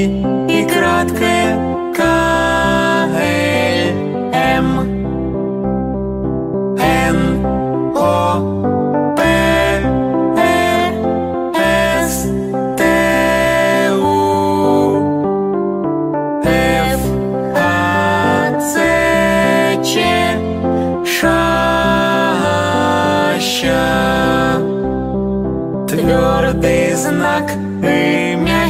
И краткое К Л М Н О П Р С Т У Ф А Ц Ч Ш Щ Твердый знак имя